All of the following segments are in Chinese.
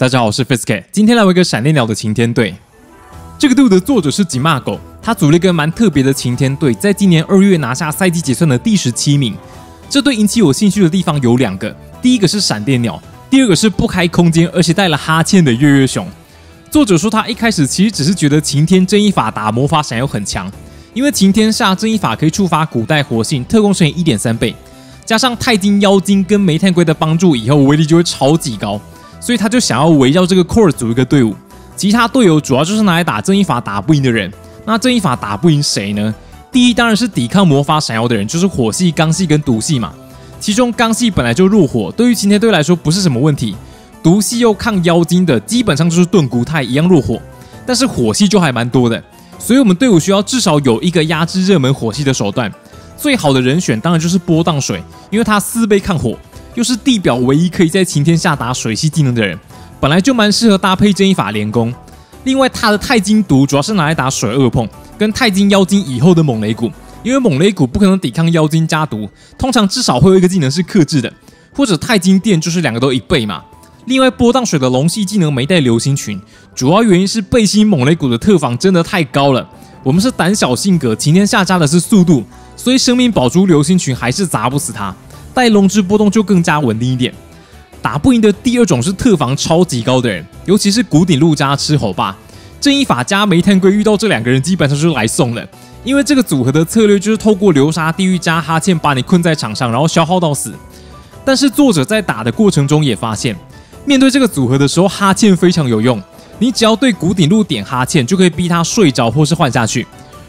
大家好，我是 Fiske，今天来玩一个闪电鸟的擎天队。这个队伍的作者是吉骂狗，他组了一个蛮特别的擎天队，在今年二月拿下赛季结算的第十七名。这队引起我兴趣的地方有两个，第一个是闪电鸟，第二个是不开空间而且带了哈欠的月月熊。作者说他一开始其实只是觉得擎天正义法打魔法闪耀很强，因为擎天下正义法可以触发古代活性，特攻乘以一点三倍，加上钛金妖精跟煤炭龟的帮助，以后威力就会超级高。所以他就想要围绕这个 core 组一个队伍，其他队友主要就是拿来打正义法打不赢的人。那正义法打不赢谁呢？第一当然是抵抗魔法闪耀的人，就是火系、钢系跟毒系嘛。其中钢系本来就弱火，对于擎天队来说不是什么问题。毒系又抗妖精的，基本上就是盾骨太一样弱火。但是火系就还蛮多的，所以我们队伍需要至少有一个压制热门火系的手段。最好的人选当然就是波荡水，因为它四倍抗火。又是地表唯一可以在晴天下打水系技能的人，本来就蛮适合搭配正义法连攻。另外，他的钛金毒主要是拿来打水二碰，跟钛金妖精以后的猛雷鼓，因为猛雷鼓不可能抵抗妖精加毒，通常至少会有一个技能是克制的，或者钛金电就是两个都一倍嘛。另外，波荡水的龙系技能没带流星群，主要原因是背心猛雷鼓的特防真的太高了。我们是胆小性格，晴天下加的是速度，所以生命宝珠流星群还是砸不死他。带龙之波动就更加稳定一点。打不赢的第二种是特防超级高的人，尤其是古鼎路加吃吼霸、正义法加煤炭龟，遇到这两个人基本上就是来送的。因为这个组合的策略就是透过流沙地狱加哈欠把你困在场上，然后消耗到死。但是作者在打的过程中也发现，面对这个组合的时候，哈欠非常有用。你只要对古鼎路点哈欠，就可以逼他睡着或是换下去。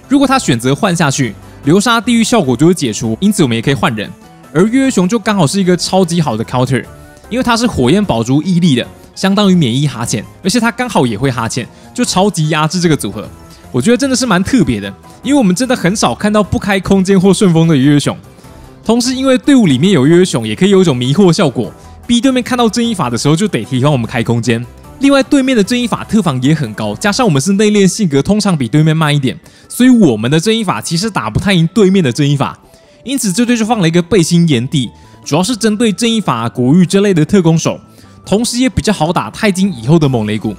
如果他选择换下去，流沙地狱效果就会解除，因此我们也可以换人。而月月熊就刚好是一个超级好的 counter，因为它是火焰宝珠毅力的，相当于免疫哈欠，而且它刚好也会哈欠，就超级压制这个组合。我觉得真的是蛮特别的，因为我们真的很少看到不开空间或顺风的月月熊。同时，因为队伍里面有月月熊，也可以有一种迷惑效果，逼对面看到正义法的时候就得提防我们开空间。另外，对面的正义法特防也很高，加上我们是内敛性格，通常比对面慢一点，所以我们的正义法其实打不太赢对面的正义法。因此，这队就放了一个背心炎帝，主要是针对正义法、古玉这类的特工手，同时也比较好打钛金以后的猛雷鼓。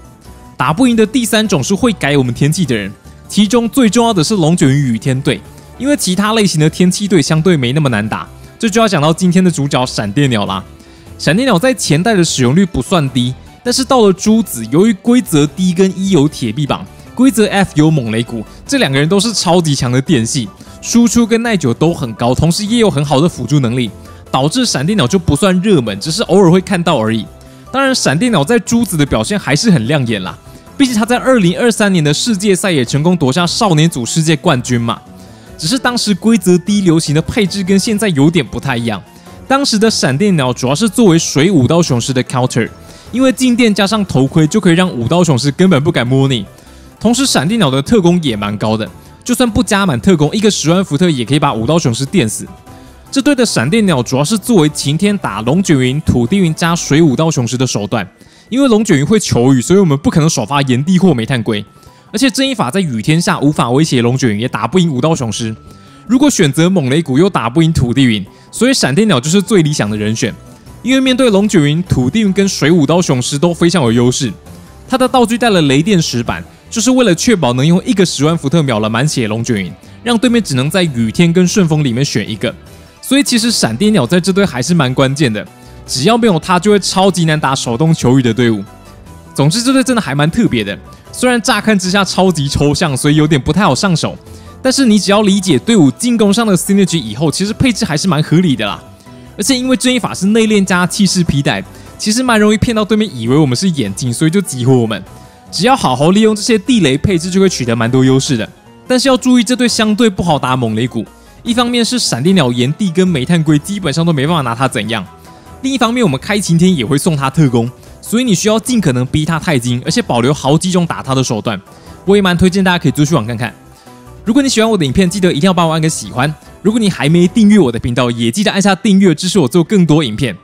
打不赢的第三种是会改我们天气的人，其中最重要的是龙卷云雨天队，因为其他类型的天气队相对没那么难打。这就要讲到今天的主角闪电鸟啦。闪电鸟在前代的使用率不算低，但是到了珠子，由于规则 D 跟 E 有铁臂膀，规则 F 有猛雷鼓，这两个人都是超级强的电系。输出跟耐久都很高，同时也有很好的辅助能力，导致闪电鸟就不算热门，只是偶尔会看到而已。当然，闪电鸟在珠子的表现还是很亮眼啦，毕竟他在二零二三年的世界赛也成功夺下少年组世界冠军嘛。只是当时规则低流行的配置跟现在有点不太一样，当时的闪电鸟主要是作为水五刀雄狮的 counter，因为静电加上头盔就可以让五刀雄狮根本不敢摸你，同时闪电鸟的特攻也蛮高的。就算不加满特工，一个十万伏特也可以把五刀雄狮电死。这队的闪电鸟主要是作为晴天打龙卷云、土地云加水五刀雄狮的手段。因为龙卷云会求雨，所以我们不可能首发炎帝或煤炭龟。而且正义法在雨天下无法威胁龙卷云，也打不赢五刀雄狮。如果选择猛雷谷，又打不赢土地云，所以闪电鸟就是最理想的人选。因为面对龙卷云、土地云跟水五刀雄狮都非常有优势。他的道具带了雷电石板。就是为了确保能用一个十万伏特秒了满血龙卷云，让对面只能在雨天跟顺风里面选一个。所以其实闪电鸟在这队还是蛮关键的，只要没有它，就会超级难打手动求雨的队伍。总之这队真的还蛮特别的，虽然乍看之下超级抽象，所以有点不太好上手。但是你只要理解队伍进攻上的 synergy 以后，其实配置还是蛮合理的啦。而且因为正义法是内练加气势皮带，其实蛮容易骗到对面以为我们是眼睛，所以就激活我们。只要好好利用这些地雷配置，就会取得蛮多优势的。但是要注意，这对相对不好打猛雷谷。一方面是闪电鸟、炎帝跟煤炭龟基本上都没办法拿它怎样；另一方面，我们开晴天也会送它特工，所以你需要尽可能逼它钛金，而且保留好几种打它的手段。我也蛮推荐大家可以出去网看看。如果你喜欢我的影片，记得一定要帮我按个喜欢。如果你还没订阅我的频道，也记得按下订阅，支持我做更多影片。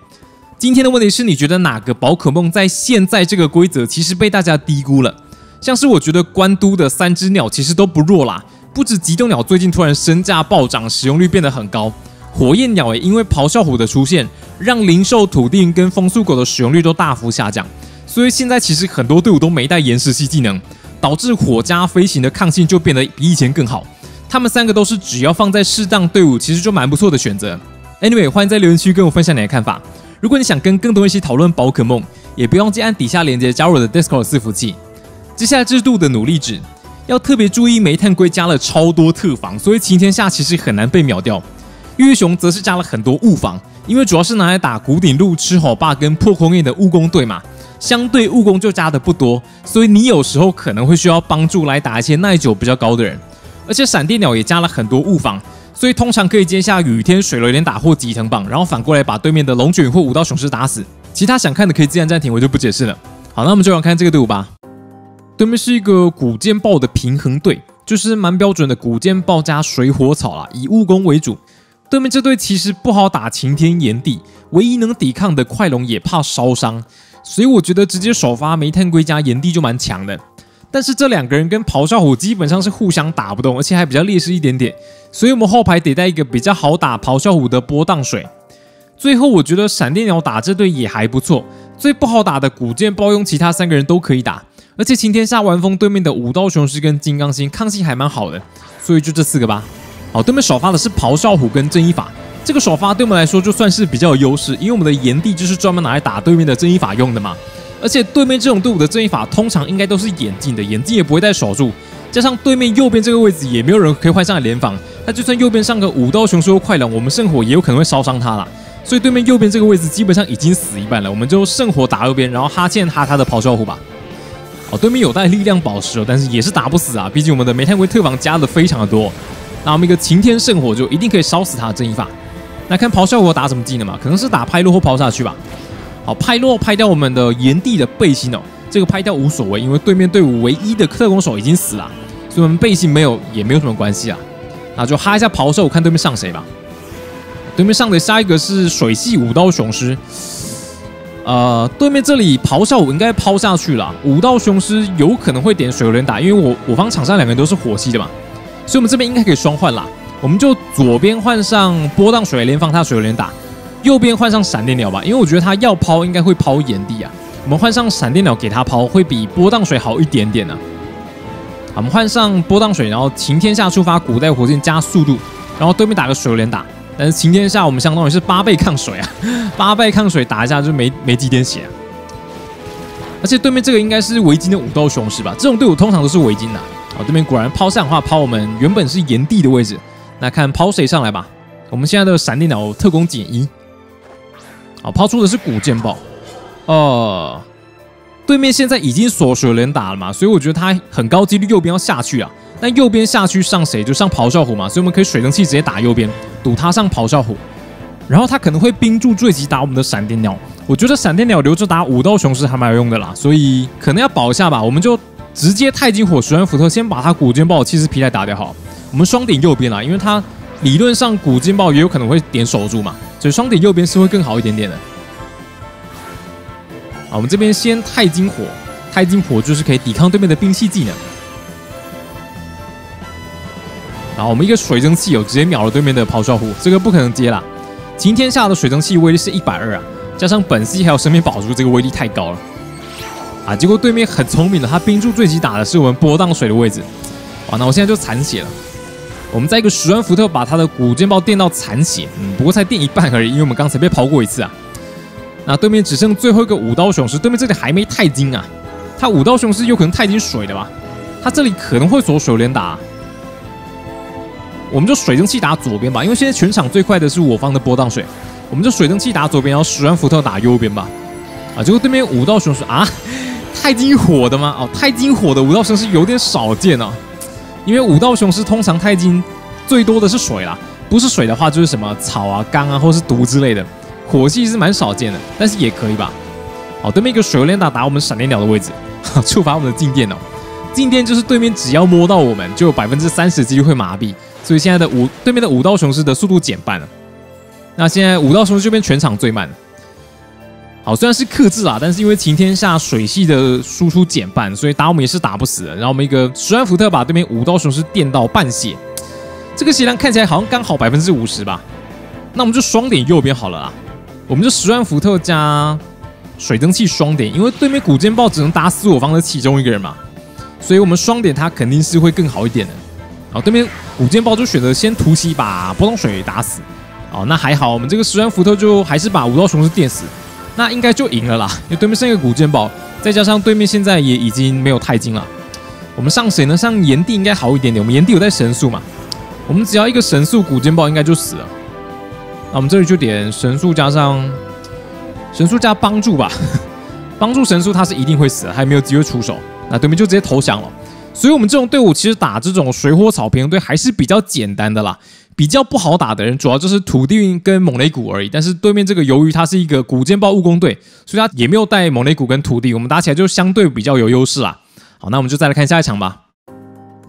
今天的问题是你觉得哪个宝可梦在现在这个规则其实被大家低估了？像是我觉得关都的三只鸟其实都不弱啦，不止极冻鸟最近突然身价暴涨，使用率变得很高，火焰鸟也因为咆哮虎的出现，让灵兽土地跟风速狗的使用率都大幅下降，所所以现在其实很多队伍都没带岩石系技能，导致火加飞行的抗性就变得比以前更好。他们三个都是只要放在适当队伍，其实就蛮不错的选择。Anyway，欢迎在留言区跟我分享你的看法。如果你想跟更多人一起讨论宝可梦，也不忘记按底下链接加入我的 Discord 伺服器。接下来制度的努力值，要特别注意煤炭龟加了超多特防，所以晴天下其实很难被秒掉。月熊则是加了很多物防，因为主要是拿来打古鼎路、吃好霸跟破空焰的务工队嘛，相对务工就加的不多，所以你有时候可能会需要帮助来打一些耐久比较高的人。而且闪电鸟也加了很多物防，所以通常可以接下雨天水雷连打或吉藤棒，然后反过来把对面的龙卷或五道雄狮打死。其他想看的可以自然暂停，我就不解释了。好，那我们就来看这个队伍吧。对面是一个古剑豹的平衡队，就是蛮标准的古剑豹加水火草啦，以务工为主。对面这队其实不好打晴天炎帝，唯一能抵抗的快龙也怕烧伤，所以我觉得直接首发煤炭龟加炎帝就蛮强的。但是这两个人跟咆哮虎基本上是互相打不动，而且还比较劣势一点点，所以我们后排得带一个比较好打咆哮虎的波荡水。最后我觉得闪电鸟打这队也还不错，最不好打的古剑包用其他三个人都可以打，而且晴天下完风对面的五刀雄狮跟金刚星抗性还蛮好的，所以就这四个吧。好，对面首发的是咆哮虎跟正义法，这个首发对我们来说就算是比较有优势，因为我们的炎帝就是专门拿来打对面的正义法用的嘛。而且对面这种队伍的正义法通常应该都是眼镜的，眼镜也不会带守住，加上对面右边这个位置也没有人可以换上来联防，那就算右边上个五刀熊说快了，我们圣火也有可能会烧伤他了。所以对面右边这个位置基本上已经死一半了，我们就圣火打右边，然后哈欠哈他的咆哮虎吧。哦，对面有带力量宝石哦，但是也是打不死啊，毕竟我们的煤炭龟特防加的非常的多。那我们一个晴天圣火就一定可以烧死他的正义法。那看咆哮虎打什么技能嘛？可能是打拍落或抛下去吧。好，拍落拍掉我们的炎帝的背心哦，这个拍掉无所谓，因为对面队伍唯一的特工手已经死了，所以我们背心没有也没有什么关系啊。那就哈一下咆哮，看对面上谁吧。对面上的下一个是水系五刀雄狮，呃，对面这里咆哮我应该抛下去了，五刀雄狮有可能会点水流打，因为我我方场上两个人都是火系的嘛，所以我们这边应该可以双换啦。我们就左边换上波荡水连放他水流打。右边换上闪电鸟吧，因为我觉得他要抛应该会抛炎帝啊。我们换上闪电鸟给他抛，会比波荡水好一点点呢。我们换上波荡水，然后晴天下触发古代火箭加速度，然后对面打个水连打。但是晴天下我们相当于是八倍抗水啊，八倍抗水打一下就没没几点血啊。而且对面这个应该是围巾的五刀雄狮吧？这种队伍通常都是围巾的。好，对面果然抛上的话抛我们原本是炎帝的位置，那看抛谁上来吧。我们现在的闪电鸟特工减一。抛出的是古剑豹，呃，对面现在已经锁水连打了嘛，所以我觉得他很高几率右边要下去啊。那右边下去上谁？就上咆哮虎嘛，所以我们可以水蒸气直接打右边，赌他上咆哮虎，然后他可能会冰住坠击打我们的闪电鸟。我觉得闪电鸟留着打五刀雄狮还蛮有用的啦，所以可能要保一下吧。我们就直接钛金火十万伏特，先把他古剑豹气势皮带打掉好。我们双点右边啦，因为他理论上古剑豹也有可能会点守住嘛。所以双点右边是会更好一点点的。啊，我们这边先钛金火，钛金火就是可以抵抗对面的兵器技能。然后我们一个水蒸气有直接秒了对面的咆哮虎，这个不可能接啦。晴天下的水蒸气威力是一百二啊，加上本系还有生命宝珠，这个威力太高了。啊，结果对面很聪明的，他冰柱坠击打的是我们波荡水的位置。哇，那我现在就残血了。我们在一个十万伏特把他的古剑豹电到残血，嗯，不过才电一半而已，因为我们刚才被抛过一次啊。那对面只剩最后一个五刀雄狮，对面这里还没钛金啊，他五刀雄狮有可能钛金水的吧？他这里可能会锁水连打，我们就水蒸气打左边吧，因为现在全场最快的是我方的波荡水，我们就水蒸气打左边，然后十万伏特打右边吧。啊，结果对面五刀雄狮啊，钛金火的吗？哦，钛金火的五刀雄狮有点少见啊。因为五道雄狮通常钛金最多的是水啦，不是水的话就是什么草啊、钢啊，或是毒之类的，火系是蛮少见的，但是也可以吧。好，对面一个水连打打我们闪电鸟的位置，触发我们的静电哦。静电就是对面只要摸到我们，就有百分之三十几率会麻痹，所以现在的五对面的五道雄狮的速度减半了。那现在五道雄狮这边全场最慢。好，虽然是克制啊，但是因为晴天下水系的输出减半，所以打我们也是打不死的。然后我们一个十万伏特把对面五道雄狮电到半血，这个血量看起来好像刚好百分之五十吧。那我们就双点右边好了啦，我们就十万伏特加水蒸气双点，因为对面古剑豹只能打死我方的其中一个人嘛，所以我们双点它肯定是会更好一点的。然后对面古剑豹就选择先突袭把波动水打死。哦，那还好，我们这个十万伏特就还是把五道雄狮电死，那应该就赢了啦。因为对面剩一个古剑豹，再加上对面现在也已经没有太金了。我们上谁呢？上炎帝应该好一点点。我们炎帝有带神速嘛？我们只要一个神速古剑豹应该就死了。那我们这里就点神速加上神速加帮助吧，帮助神速他是一定会死，还没有机会出手。那对面就直接投降了。所以，我们这种队伍其实打这种水火草平衡队还是比较简单的啦。比较不好打的人，主要就是土地运跟猛雷谷而已。但是对面这个由于它是一个古剑豹务工队，所以它也没有带猛雷谷跟土地，我们打起来就相对比较有优势啦。好，那我们就再来看下一场吧。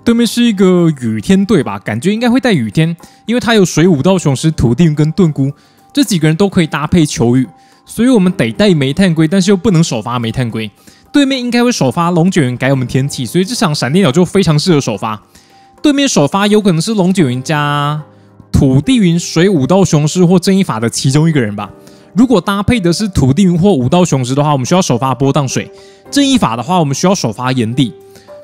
对面是一个雨天队吧，感觉应该会带雨天，因为他有水舞道雄狮、土地跟盾菇这几个人都可以搭配求雨，所以我们得带煤炭龟，但是又不能首发煤炭龟。对面应该会首发龙卷云改我们天气，所以这场闪电鸟就非常适合首发。对面首发有可能是龙卷云加。土地云水五道雄狮或正义法的其中一个人吧。如果搭配的是土地云或五道雄狮的话，我们需要首发波荡水；正义法的话，我们需要首发炎帝。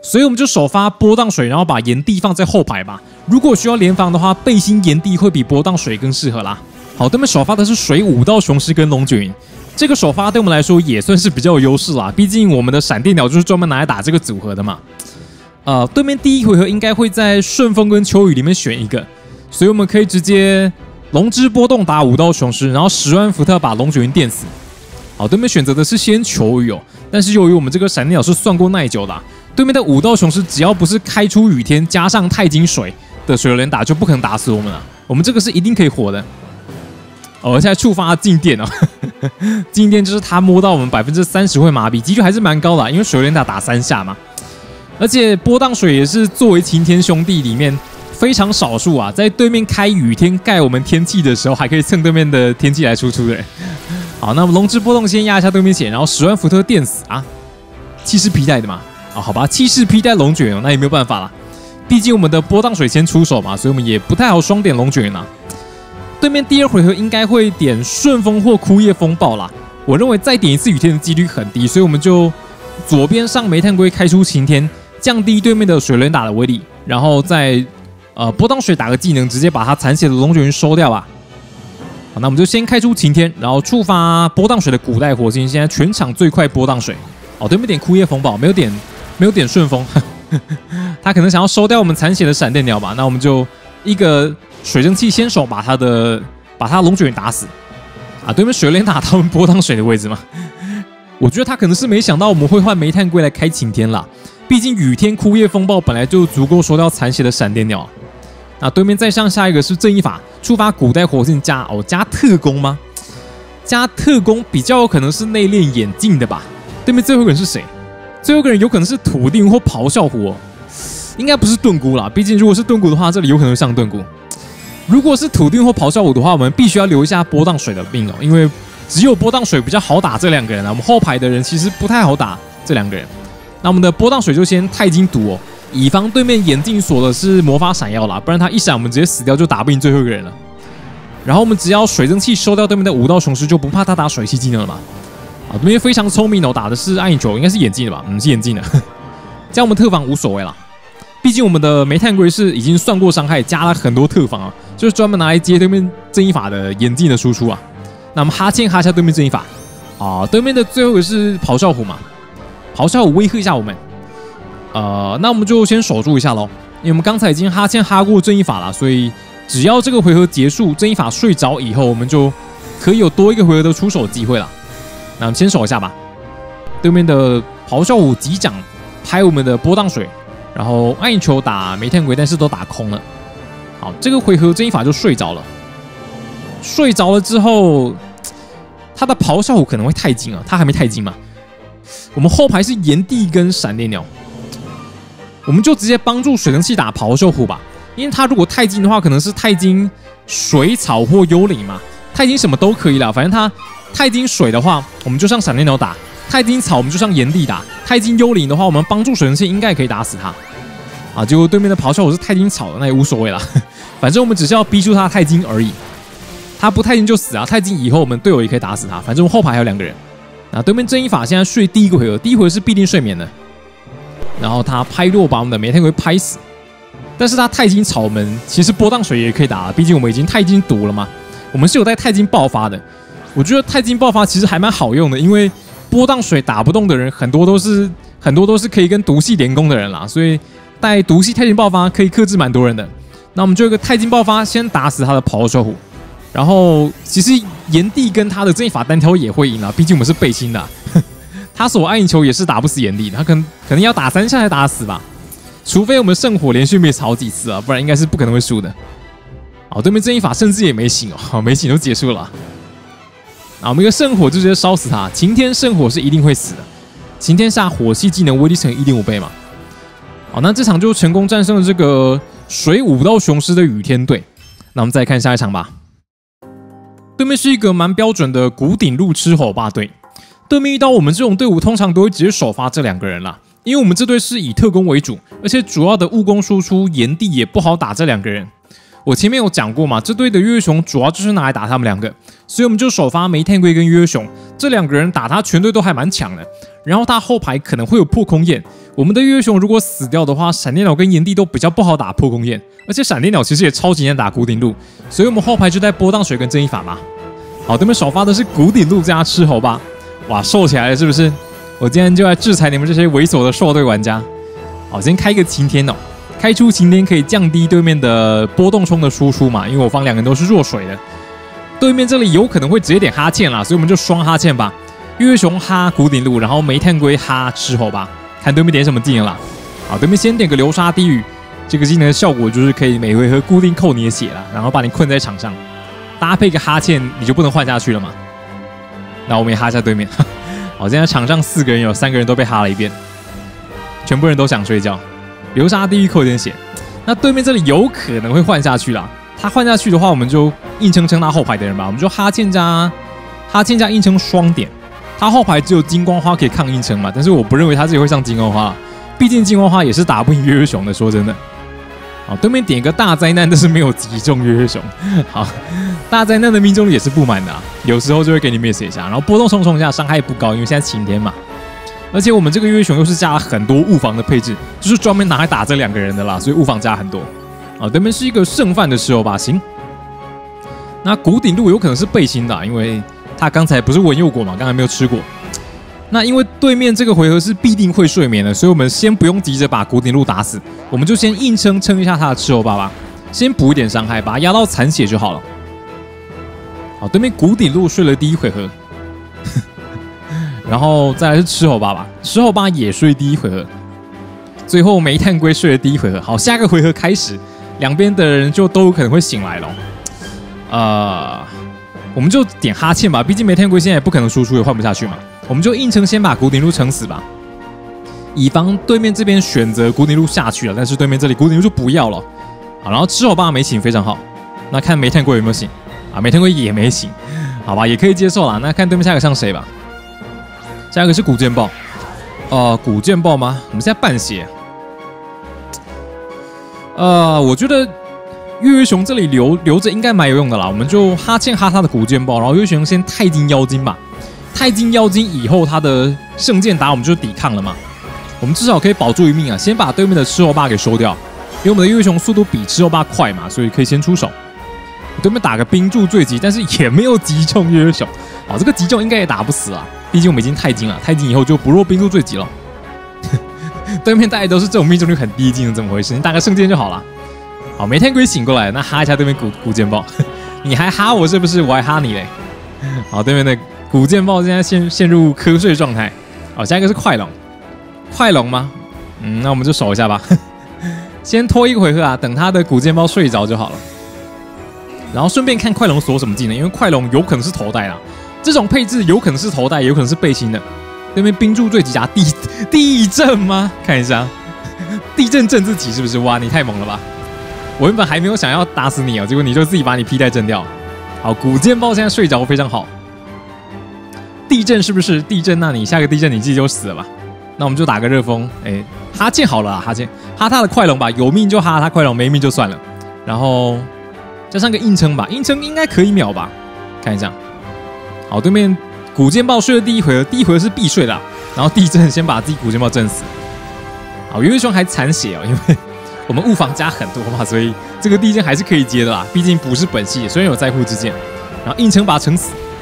所以我们就首发波荡水，然后把炎帝放在后排吧。如果需要联防的话，背心炎帝会比波荡水更适合啦。好，对面首发的是水五道雄狮跟龙卷云，这个首发对我们来说也算是比较有优势啦。毕竟我们的闪电鸟就是专门拿来打这个组合的嘛。呃，对面第一回合应该会在顺风跟秋雨里面选一个。所以我们可以直接龙之波动打五道雄狮，然后十万伏特把龙卷云电死。好，对面选择的是先求雨哦，但是由于我们这个闪电鸟是算过耐久的，对面的五道雄狮只要不是开出雨天加上钛金水的水流连打，就不可能打死我们了。我们这个是一定可以活的。哦，现在触发静电哦，静电就是他摸到我们百分之三十会麻痹，几率还是蛮高的，因为水流连打打三下嘛。而且波荡水也是作为晴天兄弟里面。非常少数啊，在对面开雨天盖我们天气的时候，还可以蹭对面的天气来输出的。好，那么龙之波动先压一下对面血，然后十万伏特电死啊，气势皮带的嘛。啊，好吧，气势皮带龙卷哦，那也没有办法了，毕竟我们的波荡水先出手嘛，所以我们也不太好双点龙卷啊。对面第二回合应该会点顺风或枯叶风暴啦，我认为再点一次雨天的几率很低，所以我们就左边上煤炭龟开出晴天，降低对面的水轮打的威力，然后再。呃，波荡水打个技能，直接把他残血的龙卷云收掉吧。好，那我们就先开出晴天，然后触发波荡水的古代火星。现在全场最快波荡水。哦，对面点枯叶风暴，没有点，没有点顺风。他可能想要收掉我们残血的闪电鸟吧？那我们就一个水蒸气先手把他的把他龙卷云打死。啊，对面水莲打他们波荡水的位置吗？我觉得他可能是没想到我们会换煤炭龟来开晴天了。毕竟雨天枯叶风暴本来就足够收掉残血的闪电鸟。那对面再上下一个是正义法，触发古代火箭加哦加特工吗？加特工比较有可能是内练眼镜的吧？对面最后一个人是谁？最后一个人有可能是土地或咆哮虎哦，应该不是盾菇啦。毕竟如果是盾菇的话，这里有可能上盾菇。如果是土地或咆哮虎的话，我们必须要留一下波荡水的命哦，因为只有波荡水比较好打这两个人啊。我们后排的人其实不太好打这两个人。那我们的波荡水就先钛金毒哦。以防对面眼镜锁的是魔法闪耀啦，不然他一闪我们直接死掉就打不赢最后一个人了。然后我们只要水蒸气收掉对面的五道雄狮，就不怕他打水系技能了嘛。啊，对面非常聪明哦，打的是暗影球，应该是眼镜的吧？嗯，是眼镜的。加我们特防无所谓啦，毕竟我们的煤炭龟是已经算过伤害，加了很多特防啊，就是专门拿来接对面正义法的眼镜的输出啊。那么哈欠哈下对面正义法啊，对面的最后一个是咆哮虎嘛？咆哮虎威吓一下我们。呃，那我们就先守住一下喽，因为我们刚才已经哈欠哈过正义法了，所以只要这个回合结束，正义法睡着以后，我们就可以有多一个回合的出手机会了。那我们先守一下吧。对面的咆哮虎急掌拍我们的波荡水，然后暗影球打煤炭鬼，但是都打空了。好，这个回合正义法就睡着了。睡着了之后，他的咆哮虎可能会太精啊，他还没太精嘛。我们后排是炎帝跟闪电鸟。我们就直接帮助水蒸气打咆哮虎吧，因为他如果太金的话，可能是太金水草或幽灵嘛。太金什么都可以了，反正他太金水的话，我们就上闪电鸟打；太金草我们就上炎帝打；太金幽灵的话，我们帮助水蒸气应该可以打死他。啊，结果对面的咆哮虎是太金草的，那也无所谓了，反正我们只是要逼出他太金而已。他不太金就死啊，太金以后我们队友也可以打死他。反正后排还有两个人，那对面正义法现在睡第一个回合，第一回合是必定睡眠的。然后他拍落把我们的梅天龟拍死，但是他钛金草门其实波荡水也可以打，毕竟我们已经钛金毒了嘛。我们是有带钛金爆发的，我觉得钛金爆发其实还蛮好用的，因为波荡水打不动的人很多都是很多都是可以跟毒系连攻的人啦，所以带毒系太金爆发可以克制蛮多人的。那我们就一个钛金爆发先打死他的咆哮虎，然后其实炎帝跟他的正义法单挑也会赢啊，毕竟我们是背心的。他所暗影球也是打不死炎帝，他可能可能要打三下才打死吧，除非我们圣火连续灭好几次啊，不然应该是不可能会输的。好，对面正义法甚至也没醒哦，没醒就结束了。啊，我们一个圣火就直接烧死他，晴天圣火是一定会死的，晴天下火系技能威力乘一点五倍嘛。好，那这场就成功战胜了这个水武道雄狮的雨天队。那我们再看下一场吧。对面是一个蛮标准的古顶路吃火霸队。对面遇到我们这种队伍，通常都会直接首发这两个人啦，因为我们这队是以特工为主，而且主要的务工输出炎帝也不好打这两个人。我前面有讲过嘛，这队的月月熊主要就是拿来打他们两个，所以我们就首发煤炭龟跟月月熊这两个人打他，全队都还蛮强的。然后他后排可能会有破空焰，我们的月月熊如果死掉的话，闪电鸟跟炎帝都比较不好打破空焰，而且闪电鸟其实也超级难打古顶路，所以我们后排就带波荡水跟正义法嘛。好，对面首发的是古顶路加吃猴吧。哇，瘦起来了是不是？我今天就来制裁你们这些猥琐的瘦队玩家。好，先开一个晴天哦，开出晴天可以降低对面的波动冲的输出嘛，因为我方两个人都是弱水的。对面这里有可能会直接点哈欠啦，所以我们就双哈欠吧。月月熊哈古顶路，然后煤炭龟哈吃猴吧，看对面点什么技能啦。好，对面先点个流沙低语，这个技能的效果就是可以每回合固定扣你的血了，然后把你困在场上，搭配个哈欠你就不能换下去了嘛。那我们也哈一下对面，好，现在场上四个人有三个人都被哈了一遍，全部人都想睡觉。流沙地狱扣点血，那对面这里有可能会换下去啦。他换下去的话，我们就硬撑撑他后排的人吧。我们就哈欠加哈欠加硬撑双点。他后排只有金光花可以抗硬撑嘛，但是我不认为他自己会上金光花，毕竟金光花也是打不赢月月熊的。说真的。好，对面点一个大灾难，但是没有击中月月熊。好，大灾难的命中率也是不满的，啊有时候就会给你 miss 一下。然后波动冲冲一下，伤害不高，因为现在晴天嘛。而且我们这个月月熊又是加了很多物防的配置，就是专门拿来打这两个人的啦，所以物防加很多。啊，对面是一个剩饭的时候吧？行。那古顶路有可能是背心的，因为他刚才不是文佑果嘛，刚才没有吃过。那因为对面这个回合是必定会睡眠的，所以我们先不用急着把古顶路打死，我们就先硬撑撑一下他的吃猴爸爸，先补一点伤害，把他压到残血就好了。好，对面古顶路睡了第一回合，然后再来是吃猴爸爸，吃猴爸也睡第一回合，最后煤炭龟睡了第一回合。好，下个回合开始，两边的人就都有可能会醒来了。呃，我们就点哈欠吧，毕竟煤炭龟现在也不可能输出，也换不下去嘛。我们就硬撑先把古顶路撑死吧，以防对面这边选择古顶路下去了，但是对面这里古顶路就不要了。好，然后吃猴爸没醒，非常好。那看煤炭龟有没有醒啊？煤炭龟也没醒，好吧，也可以接受了。那看对面下一个上谁吧。下一个是古剑豹，呃，古剑豹吗？我们现在半血。呃，我觉得月月熊这里留留着应该蛮有用的啦。我们就哈欠哈他的古剑豹，然后月月熊先钛金妖精吧。钛金妖精以后，他的圣剑打我们就抵抗了嘛。我们至少可以保住一命啊！先把对面的吃肉霸给收掉，因为我们的月月熊速度比吃肉霸快嘛，所以可以先出手。对面打个冰柱坠击，但是也没有击中月月熊。好，这个击中应该也打不死啊，毕竟我们已经钛金了。钛金以后就不弱冰柱坠击了。对面大家都是这种命中率很低技能，怎么回事？你打个圣剑就好了。好，煤炭龟醒过来，那哈一下对面古古剑豹，你还哈我是不是？我还哈你嘞。好，对面的。古剑豹现在陷陷入瞌睡状态，好，下一个是快龙，快龙吗？嗯，那我们就守一下吧，先拖一个回合啊，等他的古剑豹睡着就好了，然后顺便看快龙锁什么技能，因为快龙有可能是头戴啊，这种配置有可能是头戴，有可能是背心的。对面冰柱最急加地 地震吗？看一下，地震震自己是不是？哇，你太猛了吧！我原本还没有想要打死你哦，结果你就自己把你皮带震掉。好，古剑豹现在睡着非常好。地震是不是地震？那你下个地震你自己就死了吧。那我们就打个热风，哎，哈欠好了，哈欠哈他的快龙吧，有命就哈他快龙，没命就算了。然后加上个硬撑吧，硬撑应该可以秒吧？看一下，好，对面古剑豹睡了第一回合，第一回合是必睡的，然后地震先把自己古剑豹震死。好，有一双还残血哦，因为我们物防加很多嘛，所以这个地震还是可以接的啦，毕竟不是本系，虽然有在乎之剑，然后硬撑把他撑死。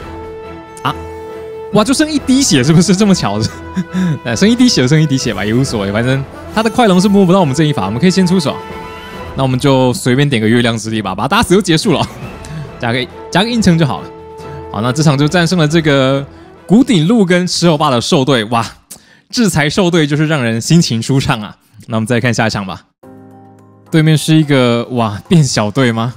哇，就剩一滴血，是不是这么巧？哎，剩一滴血就剩一滴血吧，也无所谓，反正他的快龙是摸不到我们这一法，我们可以先出手。那我们就随便点个月亮之力吧，把他打死就结束了，加个加个硬撑就好了。好，那这场就战胜了这个古顶鹿跟石头霸的兽队，哇，制裁兽队就是让人心情舒畅啊。那我们再看下一场吧，对面是一个哇变小队吗？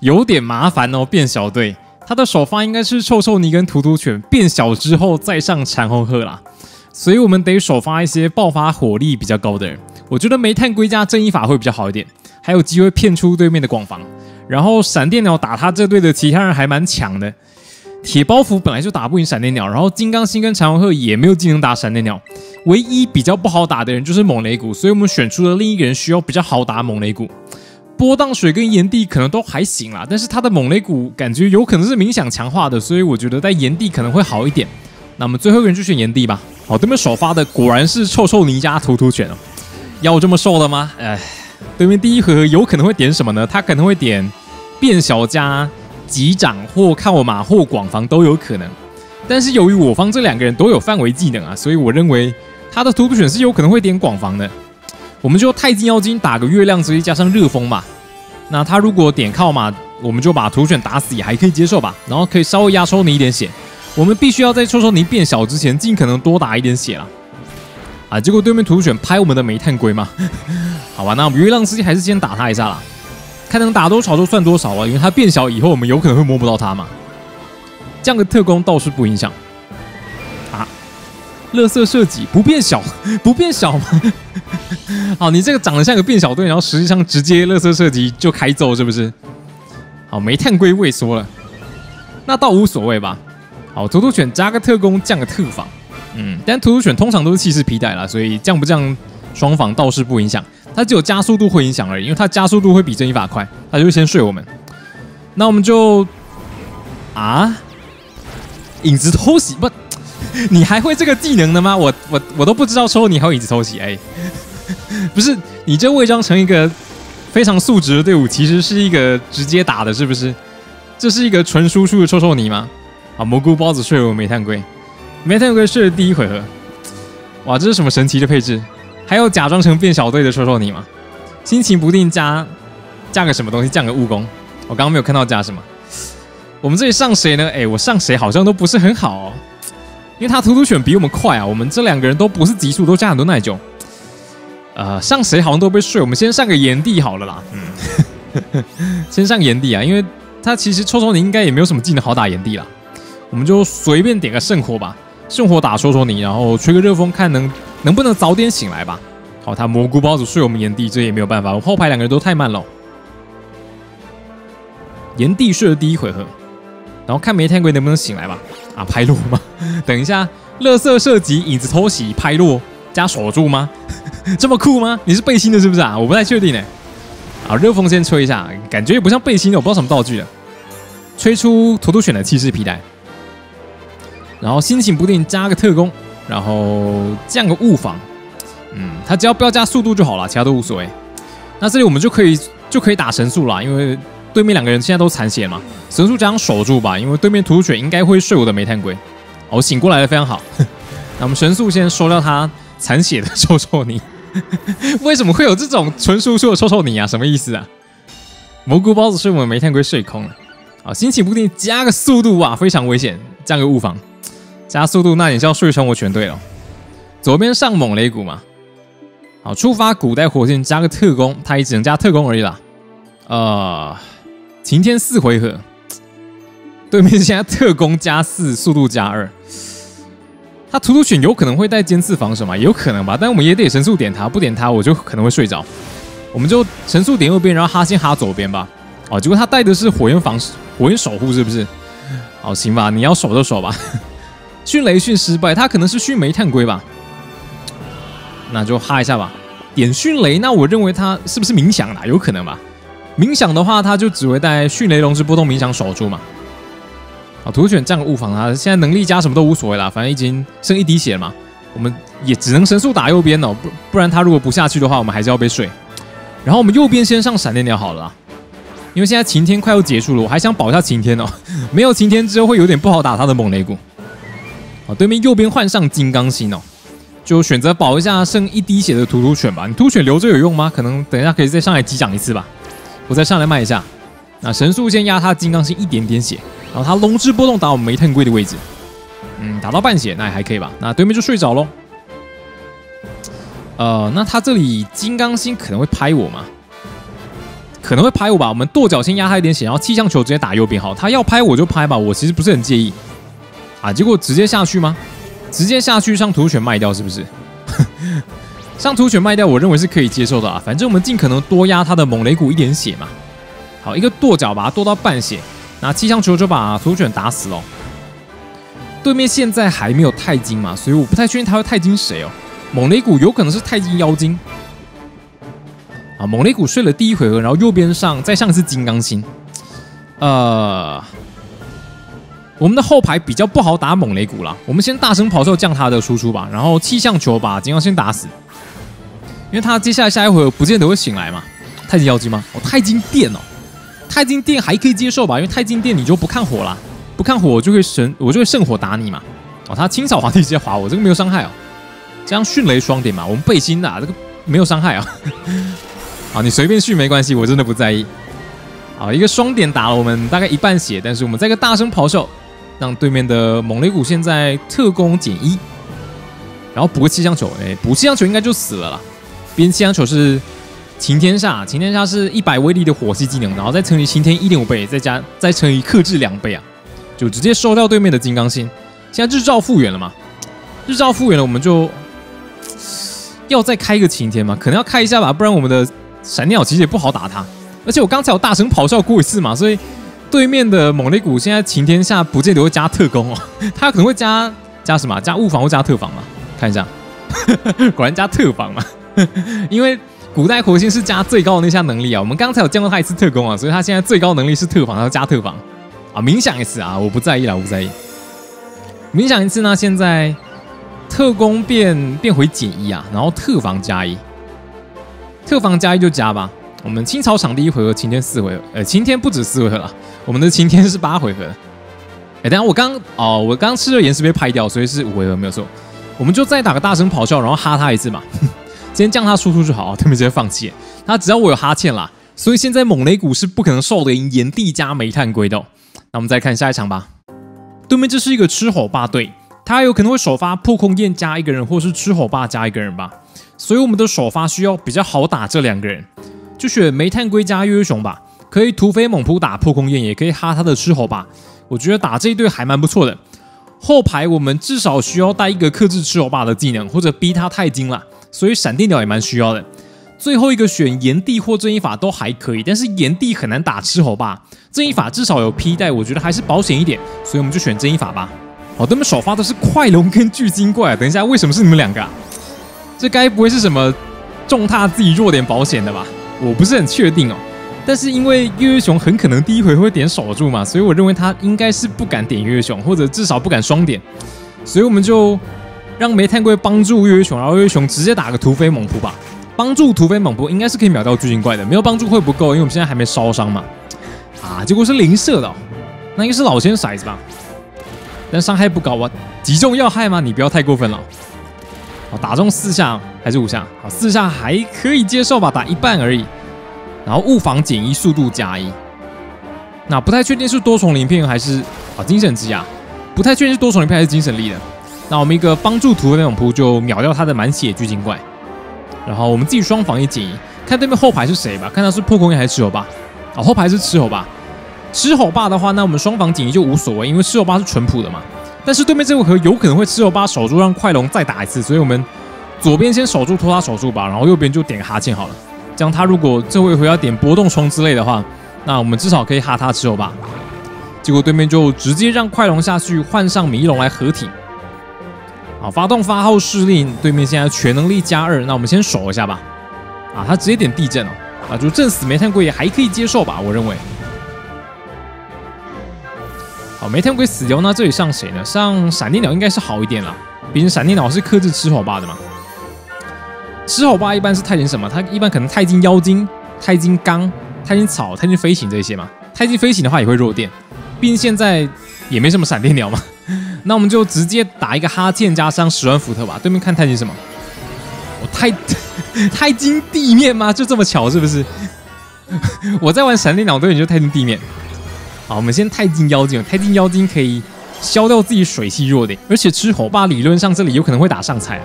有点麻烦哦，变小队，他的首发应该是臭臭泥跟图图犬变小之后再上长虹鹤啦，所以我们得首发一些爆发火力比较高的人，我觉得煤炭龟加正义法会比较好一点。还有机会骗出对面的广防，然后闪电鸟打他这队的其他人还蛮强的。铁包袱本来就打不赢闪电鸟，然后金刚星跟长虹鹤也没有技能打闪电鸟，唯一比较不好打的人就是猛雷鼓，所以我们选出了另一个人需要比较好打猛雷鼓。波荡水跟炎帝可能都还行啦，但是他的猛雷鼓感觉有可能是冥想强化的，所以我觉得在炎帝可能会好一点。那么最后一个人就选炎帝吧。好，对面首发的果然是臭臭泥加图图犬哦，要这么瘦的吗？哎。对面第一回合有可能会点什么呢？他可能会点变小加击掌或看我马或广防都有可能。但是由于我方这两个人都有范围技能啊，所以我认为他的图图犬是有可能会点广防的。我们就太金妖精打个月亮之力加上热风吧。那他如果点靠嘛，我们就把图犬打死也还可以接受吧。然后可以稍微压抽你一点血。我们必须要在抽抽你变小之前尽可能多打一点血了。啊！结果对面图犬拍我们的煤炭龟嘛？好吧，那我们月亮司机还是先打他一下啦，看能打多少就算多少了，因为他变小以后，我们有可能会摸不到他嘛。降个特工倒是不影响。乐色射击不变小，不变小吗？好，你这个长得像个变小队，然后实际上直接乐色射击就开揍，是不是？好，煤炭龟畏缩了，那倒无所谓吧。好，图图犬加个特工，降个特防。嗯，但图图犬通常都是气势皮带啦，所以降不降双防倒是不影响，它只有加速度会影响而已，因为它加速度会比正义法快，它就会先睡我们。那我们就啊，影子偷袭不？你还会这个技能的吗？我我我都不知道抽你还有椅子偷袭哎，不是你这伪装成一个非常素质的队伍，其实是一个直接打的，是不是？这是一个纯输出的抽抽你吗？啊，蘑菇包子睡我煤炭龟。煤炭龟睡了第一回合，哇，这是什么神奇的配置？还有假装成变小队的说说你吗？心情不定加加个什么东西，降个蜈蚣。我刚刚没有看到加什么。我们这里上谁呢？哎，我上谁好像都不是很好，因为他突突选比我们快啊。我们这两个人都不是极速，都加很多耐久。呃，上谁好像都被睡。我们先上个炎帝好了啦。嗯，先上炎帝啊，因为他其实抽抽你应该也没有什么技能好打炎帝啦。我们就随便点个圣火吧。圣火打抽抽你，然后吹个热风，看能能不能早点醒来吧。好，他蘑菇包子睡我们炎帝，这也没有办法。我后排两个人都太慢了。炎帝睡了第一回合，然后看煤炭龟能不能醒来吧。啊，拍落吗？等一下，乐色射击，影子偷袭，拍落加锁住吗？这么酷吗？你是背心的是不是啊？我不太确定呢。啊，热风先吹一下，感觉也不像背心的，我不知道什么道具的。吹出图图选的气势皮带。然后心情不定，加个特工，然后降个物防，嗯，他只要不要加速度就好了，其他都无所谓。那这里我们就可以就可以打神速了，因为对面两个人现在都残血嘛，神速加上守住吧，因为对面图图犬应该会睡我的煤炭龟。哦，醒过来了非常好。那我们神速先收掉他残血的臭臭泥。为什么会有这种纯输出的臭臭泥啊？什么意思啊？蘑菇包子睡我们煤炭龟睡空了。好，心情不定，加个速度啊，非常危险，加个物防。加速度，那你是要睡成我全队了。左边上猛雷鼓嘛，好，触发古代火箭加个特工，他也只能加特工而已啦。呃，晴天四回合，对面现在特工加四，速度加二。他图图犬有可能会带尖刺防守嘛？有可能吧，但我们也得神速点他，不点他我就可能会睡着。我们就神速点右边，然后哈先哈左边吧。哦，结果他带的是火焰防火焰守护是不是？好，行吧，你要守就守吧。迅雷迅失败，他可能是迅煤炭龟吧？那就哈一下吧。点迅雷，那我认为他是不是冥想啦？有可能吧。冥想的话，他就只会带迅雷龙之波动冥想守住嘛。啊，土犬占个物防啊，现在能力加什么都无所谓啦，反正已经剩一滴血嘛，我们也只能神速打右边哦，不不然他如果不下去的话，我们还是要被睡。然后我们右边先上闪电鸟好了，因为现在晴天快要结束了，我还想保一下晴天哦，没有晴天之后会有点不好打他的猛雷谷。好，对面右边换上金刚星哦。就选择保一下剩一滴血的突突犬吧。你突犬留着有用吗？可能等一下可以再上来击掌一次吧。我再上来卖一下。那神速先压他金刚星一点点血，然后他龙之波动打我们煤炭龟的位置。嗯，打到半血那也还可以吧。那对面就睡着喽。呃，那他这里金刚星可能会拍我吗？可能会拍我吧。我们跺脚先压他一点血，然后气象球直接打右边。好，他要拍我就拍吧，我其实不是很介意。啊，结果直接下去吗？直接下去上土犬卖掉是不是？上土犬卖掉，我认为是可以接受的啊。反正我们尽可能多压他的猛雷谷一点血嘛。好，一个跺脚把他跺到半血，拿气象球就把土犬打死了。对面现在还没有钛金嘛，所以我不太确定他会钛金谁哦。猛雷谷有可能是钛金妖精。啊，猛雷谷睡了第一回合，然后右边上再上一次金刚星。呃。我们的后排比较不好打猛雷谷了，我们先大声咆哮降他的输出吧，然后气象球把金刚先打死，因为他接下来下一回不见得会醒来嘛。钛金妖姬吗？哦，太金电哦，太金电还可以接受吧，因为太金电你就不看火啦，不看火我就会神，我就会圣火打你嘛。哦，他清扫皇帝直接划我，这个没有伤害哦。这样迅雷双点嘛，我们背心的这个没有伤害啊。好，你随便训没关系，我真的不在意。好，一个双点打了我们大概一半血，但是我们再一个大声咆哮。让对面的猛雷谷现在特攻减一，然后补个气象球，哎，补气象球应该就死了啦。边气象球是晴天煞，晴天煞是一百威力的火系技能，然后再乘以晴天一点五倍，再加再乘以克制两倍啊，就直接收掉对面的金刚星。现在日照复原了嘛？日照复原了，我们就要再开一个晴天嘛？可能要开一下吧，不然我们的闪鸟其实也不好打它。而且我刚才有大声咆哮过一次嘛，所以。对面的猛雷谷现在晴天下不见得会加特工哦，他可能会加加什么？加物防或加特防嘛？看一下，果然加特防嘛？因为古代火星是加最高的那项能力啊。我们刚才有见过他一次特工啊，所以他现在最高能力是特防，要加特防啊。冥想一次啊，我不在意了，我不在意。冥想一次呢，现在特工变变回减一啊，然后特防加一，特防加一就加吧。我们清草场第一回合晴天四回合，呃，晴天不止四回合了。我们的晴天是八回合，哎，等下我刚哦，我刚吃了岩石被拍掉，所以是五回合没有错。我们就再打个大声咆哮，然后哈他一次嘛，先降他输出就好，对面直接放弃。他只要我有哈欠啦，所以现在猛雷谷是不可能受得赢炎帝加煤炭龟的。那我们再看下一场吧。对面这是一个吃吼霸队，他有可能会首发破空焰加一个人，或是吃吼霸加一个人吧。所以我们的首发需要比较好打这两个人，就选煤炭龟加月月熊吧。可以突飞猛扑打破空焰，也可以哈他的吃吼霸。我觉得打这一队还蛮不错的。后排我们至少需要带一个克制吃吼霸的技能，或者逼他太精了，所以闪电鸟也蛮需要的。最后一个选炎帝或正义法都还可以，但是炎帝很难打狮吼霸，正义法至少有披带，我觉得还是保险一点，所以我们就选正义法吧。好，他们首发的是快龙跟巨鲸怪，等一下为什么是你们两个？这该不会是什么重踏自己弱点保险的吧？我不是很确定哦。但是因为月月熊很可能第一回会点守住嘛，所以我认为他应该是不敢点月月熊，或者至少不敢双点，所以我们就让煤炭龟帮助月月熊，然后月月熊直接打个突飞猛扑吧，帮助突飞猛扑应该是可以秒掉巨型怪的，没有帮助会不够，因为我们现在还没烧伤嘛。啊，结果是零射的，那应该是老千骰子吧？但伤害不高啊，击中要害吗？你不要太过分了。好，打中四下还是五下？好，四下还可以接受吧，打一半而已。然后物防减一，速度加一。那不太确定是多重鳞片还是啊精神之牙，不太确定是多重鳞片还是精神力的。那我们一个帮助图的那种扑就秒掉他的满血巨鲸怪。然后我们自己双防一减一，看对面后排是谁吧，看他是破空还是吃吼霸。啊，后排是吃吼霸。吃吼霸的话，那我们双防减一就无所谓，因为吃吼霸是纯普的嘛。但是对面这回合有可能会吃吼霸守住，让快龙再打一次，所以我们左边先守住拖他守住吧，然后右边就点个哈欠好了。这样他如果这回合要点波动冲之类的话，那我们至少可以哈他之后吧。结果对面就直接让快龙下去换上米龙来合体。好，发动发号施令，对面现在全能力加二，那我们先守一下吧。啊，他直接点地震了，啊，就震死煤炭龟也还可以接受吧，我认为。好，煤炭龟死掉，那这里上谁呢？上闪电鸟应该是好一点啦，毕竟闪电鸟是克制吃火霸的嘛。吃火霸一般是太金什么？它一般可能太金妖精、太金刚、太金草、太金飞行这些嘛。太金飞行的话也会弱电，毕竟现在也没什么闪电鸟嘛。那我们就直接打一个哈欠加上十万伏特吧。对面看太金什么？我太 太金地面吗？就这么巧是不是？我在玩闪电鸟，对你就太金地面。好，我们先太金妖精，太金妖精可以消掉自己水系弱点，而且吃火霸理论上这里有可能会打上菜。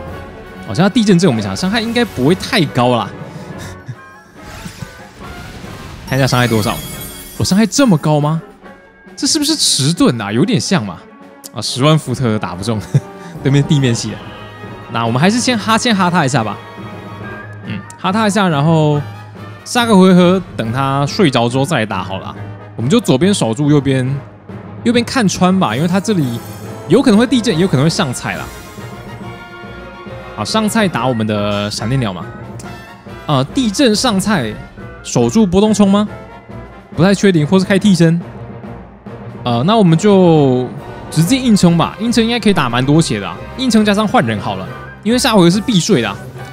好像地震这我们讲伤害应该不会太高啦。看一下伤害多少？我伤害这么高吗？这是不是迟钝啊？有点像嘛。啊，十万伏特打不中，对面地面系的。那我们还是先哈先哈他一下吧。嗯，哈他一下，然后下个回合等他睡着之后再来打好了。我们就左边守住，右边右边看穿吧，因为他这里有可能会地震，也有可能会上菜啦。好，上菜打我们的闪电鸟嘛？呃，地震上菜守住波动冲吗？不太确定，或是开替身？呃，那我们就。直接硬冲吧，硬冲应该可以打蛮多血的。硬冲加上换人好了，因为下回合是必睡的，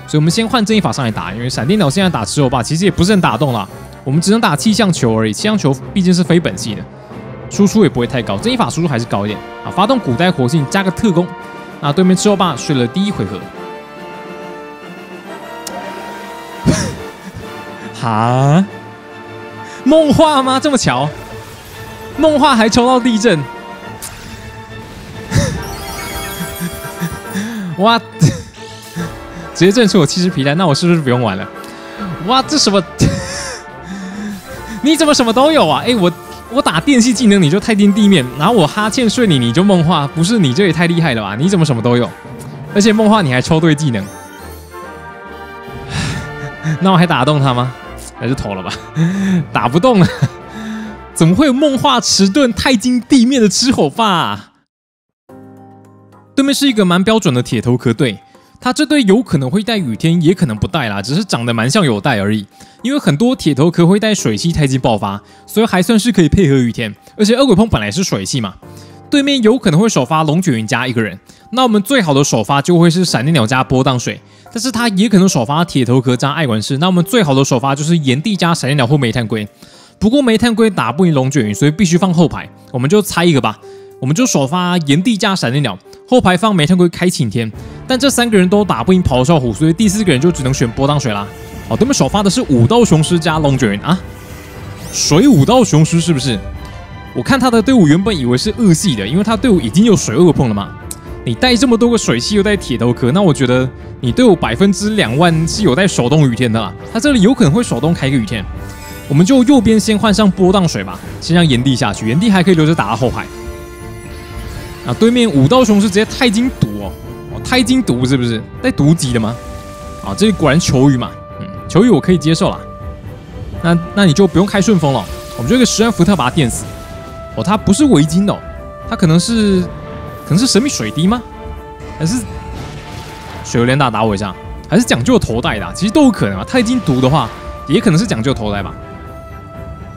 所以我们先换正义法上来打。因为闪电鸟现在打持火霸其实也不是很打动了，我们只能打气象球而已。气象球毕竟是非本系的，输出也不会太高。正义法输出还是高一点啊。发动古代火星加个特工，那对面持火霸睡了第一回合。哈？梦话吗？这么巧？梦话还抽到地震？哇！直接震出我七十皮带，那我是不是不用玩了？哇，这什么？你怎么什么都有啊？哎，我我打电系技能你就太进地面，然后我哈欠睡你你就梦话，不是你这也太厉害了吧？你怎么什么都有？而且梦话你还抽对技能，那我还打得动他吗？还是投了吧？打不动了，怎么会有梦话迟钝太金地面的吃火霸？对面是一个蛮标准的铁头壳队，他这队有可能会带雨天，也可能不带啦，只是长得蛮像有带而已。因为很多铁头壳会带水系太极爆发，所以还算是可以配合雨天。而且恶鬼碰本来是水系嘛，对面有可能会首发龙卷云加一个人，那我们最好的首发就会是闪电鸟加波荡水，但是他也可能首发铁头壳加爱管事，那我们最好的首发就是炎帝加闪电鸟或煤炭龟。不过煤炭龟打不赢龙卷云，所以必须放后排，我们就猜一个吧，我们就首发炎帝加闪电鸟。后排放煤炭龟开晴天，但这三个人都打不赢咆哮虎，所以第四个人就只能选波荡水啦。好，对面首发的是武道雄狮加龙卷云啊，水武道雄狮是不是？我看他的队伍原本以为是二系的，因为他队伍已经有水二碰了嘛。你带这么多个水系又带铁头壳，那我觉得你队伍百分之两万是有带手动雨天的啦。他这里有可能会手动开个雨天，我们就右边先换上波荡水吧，先让炎帝下去，炎帝还可以留着打到后排。啊，对面五道雄是直接钛金毒哦，哦，钛金毒是不是带毒级的吗？啊，这里果然求雨嘛，嗯，求雨我可以接受了。那那你就不用开顺风了，我们就一个十万伏特把他电死。哦，他不是围巾哦，他可能是可能是神秘水滴吗？还是水流连打打我一下？还是讲究头戴的？其实都有可能啊。钛金毒的话，也可能是讲究头戴吧。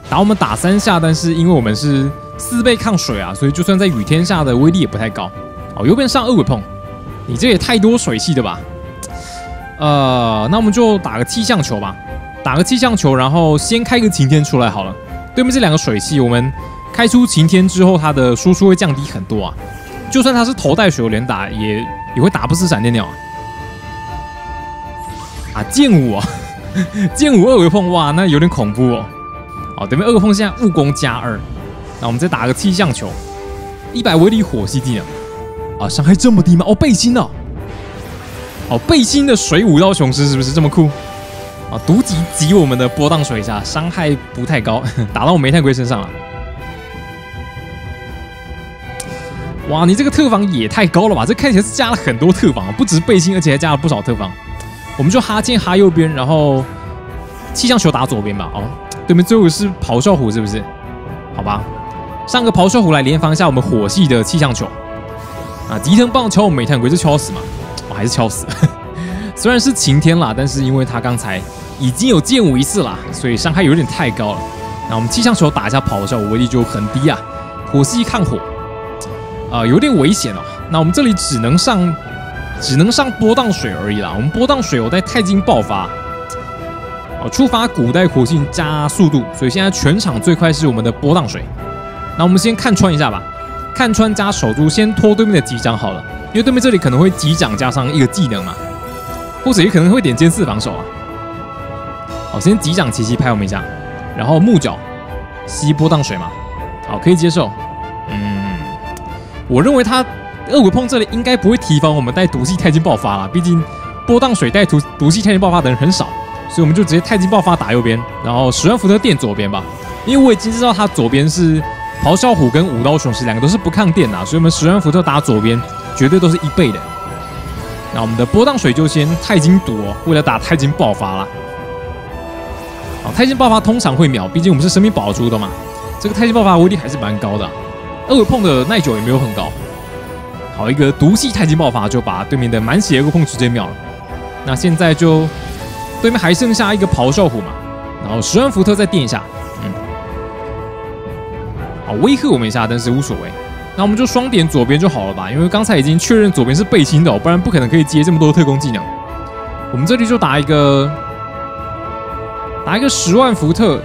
打我们打三下，但是因为我们是。四倍抗水啊，所以就算在雨天下的威力也不太高。哦，右边上二鬼碰，你这也太多水系的吧？呃，那我们就打个气象球吧，打个气象球，然后先开个晴天出来好了。对面这两个水系，我们开出晴天之后，它的输出会降低很多啊。就算它是头带水连打，也也会打不死闪电鸟啊。啊，剑舞啊，剑舞二鬼碰，哇，那有点恐怖哦。哦，对面二鬼碰现在物攻加二。那我们再打个气象球，一百威力火系技能啊，伤害这么低吗？哦，背心哦，哦，背心的水舞道雄狮是不是这么酷啊？毒击击我们的波荡水下，伤害不太高，打到我煤炭龟身上了。哇，你这个特防也太高了吧？这看起来是加了很多特防，不止背心，而且还加了不少特防。我们就哈剑哈右边，然后气象球打左边吧。哦，对面最后是咆哮虎是不是？好吧。上个咆哮虎来联防一下我们火系的气象球啊！迪藤棒敲我们煤炭龟，这敲死嘛？我还是敲死。虽然是晴天啦，但是因为他刚才已经有剑舞一次啦，所以伤害有点太高了。那我们气象球打一下咆哮，威力就很低啊！火系抗火，啊，有点危险哦。那我们这里只能上，只能上波荡水而已啦。我们波荡水有带钛金爆发，哦，触发古代火性加速度，所以现在全场最快是我们的波荡水。那我们先看穿一下吧，看穿加守住，先拖对面的机长好了，因为对面这里可能会机长加上一个技能嘛，或者也可能会点尖四防守啊。好，先机长奇袭拍我们一下，然后木角吸波荡水嘛，好，可以接受。嗯，我认为他恶鬼碰这里应该不会提防我们带毒气太金爆发了，毕竟波荡水带毒毒气太金爆发的人很少，所以我们就直接太金爆发打右边，然后十万伏特电左边吧，因为我已经知道他左边是咆哮虎跟五刀雄狮两个都是不抗电的，所以我们十万伏特打左边绝对都是一倍的。那我们的波荡水就先钛金毒，为了打钛金爆发了。好，钛金爆发通常会秒，毕竟我们是生命宝珠的嘛，这个钛金爆发威力还是蛮高的。恶鬼碰的耐久也没有很高，好一个毒系钛金爆发就把对面的满血恶鬼碰直接秒了。那现在就对面还剩下一个咆哮虎嘛，然后十万伏特再电一下，威吓我们一下，但是无所谓。那我们就双点左边就好了吧，因为刚才已经确认左边是背心的，不然不可能可以接这么多特工技能。我们这里就打一个打一个十万伏特，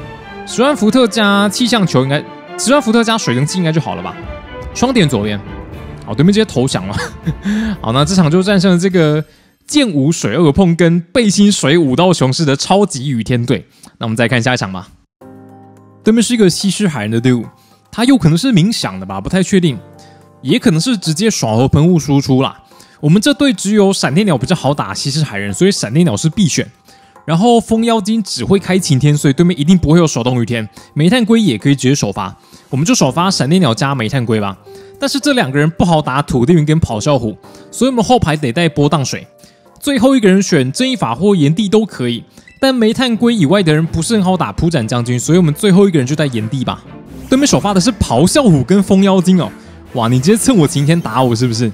十万伏特加气象球应该。十万伏特加水蒸气应该就好了吧？双点左边，好，对面直接投降了。好，那这场就战胜了这个剑舞水恶碰跟背心水五道雄狮的超级雨天队。那我们再看下一场吧。对面是一个西施海人的队伍，他有可能是冥想的吧？不太确定，也可能是直接爽和喷雾输出啦。我们这队只有闪电鸟比较好打西施海人，所以闪电鸟是必选。然后风妖精只会开晴天，所以对面一定不会有手动雨天。煤炭龟也可以直接首发，我们就首发闪电鸟加煤炭龟吧。但是这两个人不好打土地云跟咆哮虎，所以我们后排得带波荡水。最后一个人选正义法或炎帝都可以，但煤炭龟以外的人不是很好打铺展将军，所以我们最后一个人就带炎帝吧。对面首发的是咆哮虎跟风妖精哦，哇，你直接趁我晴天打我是不是？